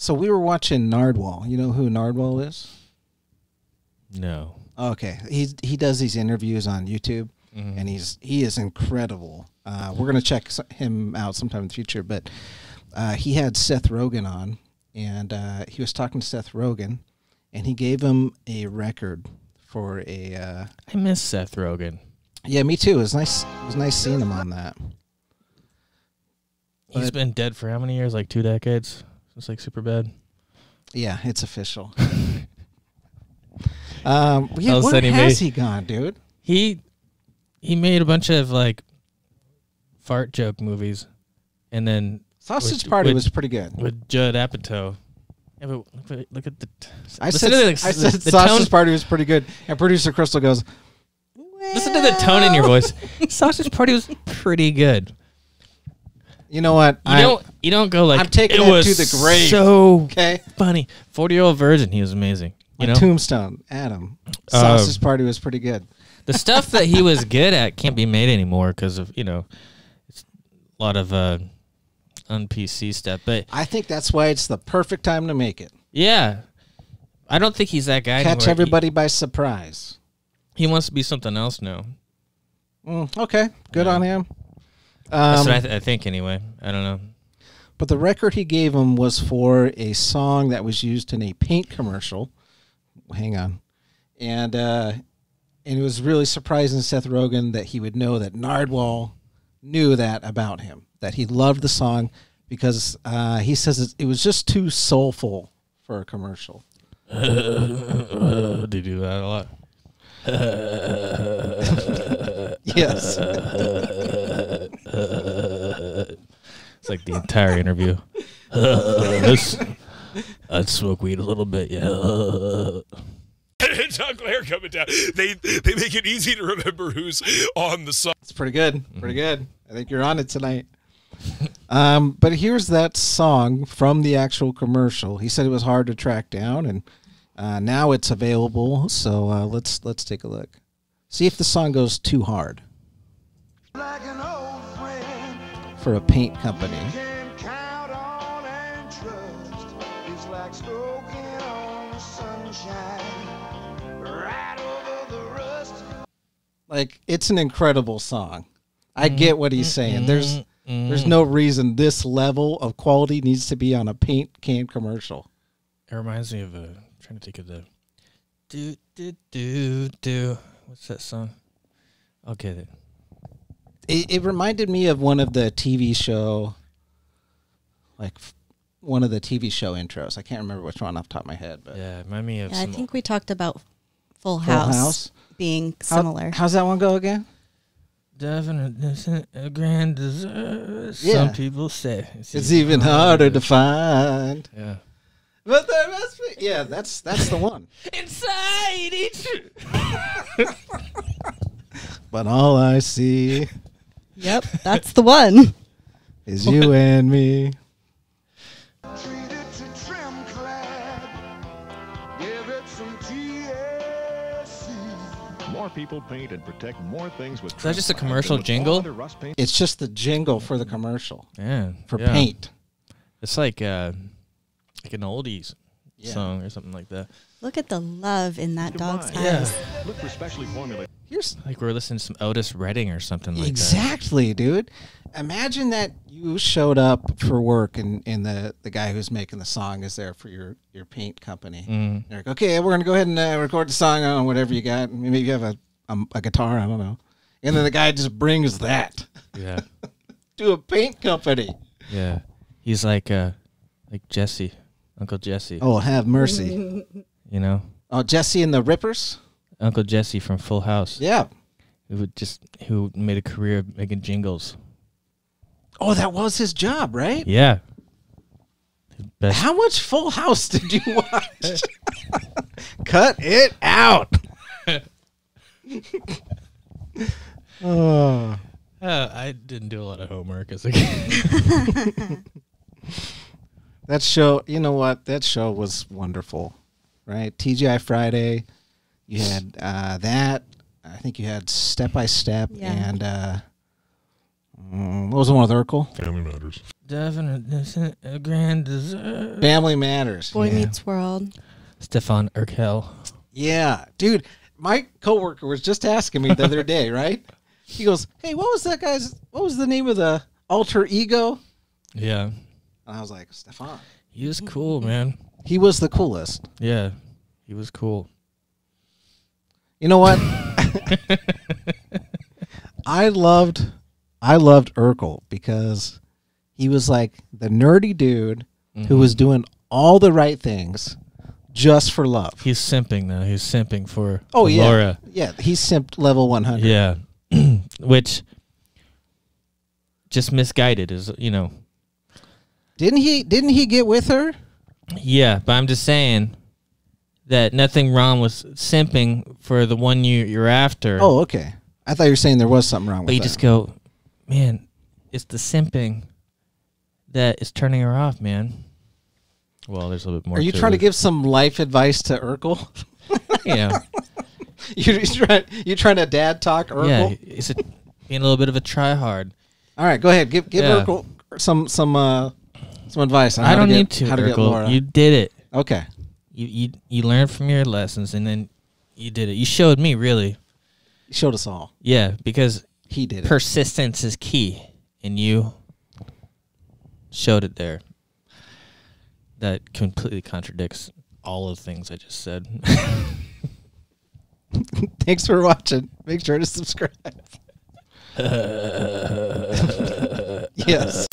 So we were watching Nardwuar. You know who Nardwuar is? No. Okay, he he does these interviews on YouTube, Mhm. and he's he is incredible. Uh, we're gonna check him out sometime in the future, but uh, he had Seth Rogen on, and uh, he was talking to Seth Rogen, and he gave him a record for a. Uh, I miss Seth Rogen. yeah, me too. It was nice. It was nice seeing him on that. He's But- been dead for how many years? Like two decades. It's like super bad. Yeah, it's official. um, yeah, where he has made- he gone, dude? He he made a bunch of like fart joke movies, and then Sausage With- Party with- was pretty good. with Judd Apatow. Yeah, but look at- look at the. T- I said, to the, I said the Sausage tone, Party was pretty good, and producer Crystal goes, Listen to the tone in your voice. Sausage Party was pretty good. "You know what? You I- don't you don't go like I'm taking it was to the grave." So okay." funny. Forty year old virgin. He was amazing. You My know Tombstone, Adam. Sausage Party was pretty good. the stuff that he was good at can't be made anymore because of you know it's a lot of uh un PC stuff. But I think that's why it's the perfect time to make it. yeah, I don't think he's that guy. Catch anymore. He- everybody by surprise. He, wants to be something else now. Mm, okay, good Yeah. on him. That's Um, what I, th- I think anyway. I don't know. But the record he gave him was for a song that was used in a paint commercial. Hang on. And uh, and it was really surprising to Seth Rogen that he would know that Nardwuar knew that about him, that he loved the song because uh, he says it, it was just too soulful for a commercial. Do you do that a lot. Yes. It's like the entire interview. This- I'd smoke weed a little bit, yeah. John Clare coming down. They they make it easy to remember who's on the song. It's pretty good. Pretty good. I think you're on it tonight. Um, but here's that song from the actual commercial. He said it was hard to track down, and uh, now it's available. So uh, let's let's take a look. See if the song goes too hard for a paint company. can count on and trust. It's like smoking on the sunshine, right over the rust. Like it's an incredible song. I mm-hmm. get what he's mm-hmm. saying. There's mm-hmm. there's no reason this level of quality needs to be on a paint can commercial. It reminds me of a. trying to think of the. Do do do do. What's that song? I'll get it. It, it reminded me of one of the TV show, like f- one of the TV show intros. I can't remember which one off the top of my head, but Yeah, remind me of Yeah, I think we talked about Full Full House, House? being How- similar. how's that one go again? Definite a grand dessert. Yeah. Some people say It's even harder to find. Yeah. But there must be. Yeah, that's that's the one. Inside each. But all I see yep, that's the one. is you and me. Treat it to Tremclad. Give it some TLC. More people paint and protect more things with. Is that just a commercial than with all jingle? other rust paint It's just the jingle for the commercial Yeah. for yeah. paint. It's like uh, like an oldies Yeah. song or something like that. Look at the love in that dog's Combined. Yeah. eyes. Look for specially formulated. Here's Like we're listening to some Otis Redding or something like that. exactly, dude. Imagine that you showed up for work and, and the, the guy who's making the song is there for your, your paint company. Mm. They're like, okay, we're gonna go ahead and uh, record the song on whatever you got. Maybe you have a, a a guitar, I don't know. And then the guy just brings that Yeah. to a paint company. Yeah. He's like uh like Jesse, Uncle Jesse. Oh, have mercy. You know? Oh, Jesse and the Rippers. Uncle Jesse from Full House. Yeah. Who would just who made a career of making jingles. Oh, that was his job, right? Yeah. Best How much Full House did you watch? Cut it out. oh. Uh, I didn't do a lot of homework as a kid. That show, you know what? That show was wonderful, right? TGI Friday. You had uh, that. I think you had Step by Step Yeah. and uh, mm, what was the one with Urkel? Family Matters. definite a grand dessert. Family Matters. Boy yeah. Meets World. Stefan Urkel. Yeah, dude. My coworker was just asking me the other day, right? He goes, "Hey, what was that guy's? What was the name of the alter ego?" Yeah, And I was like, "Stefan." he was cool, man. He was the coolest. Yeah, he was cool. You know what? I loved I loved Urkel because he was like the nerdy dude who mm-hmm. was doing all the right things just for love. He's simping now. He's simping for oh yeah. Laura. Yeah, he's simped level 100. Yeah, which just misguided is you know. Didn't he didn't he get with her? Yeah, but I'm just saying that nothing wrong with simping for the one you you're after. Oh, okay. I thought you were saying there was something wrong but with you that. just go, man. It's the simping that is turning her off, man. Well, there's a little bit more. Are you trying to give some life advice to Urkel? Yeah, you you trying you trying to dad talk Urkel? yeah. It's a, being a little bit of a try hard. All right, go ahead. Give give Yeah. Urkel some some uh some advice. On I how don't to get, need to, how to get Laura. You did it. okay, You you you learned from your lessons, and then you did it. You showed me really. he showed us all. Yeah, because He did it. persistence is key, and you showed it there. That completely contradicts all of the things I just said. Thanks for watching. Make sure to subscribe. yes.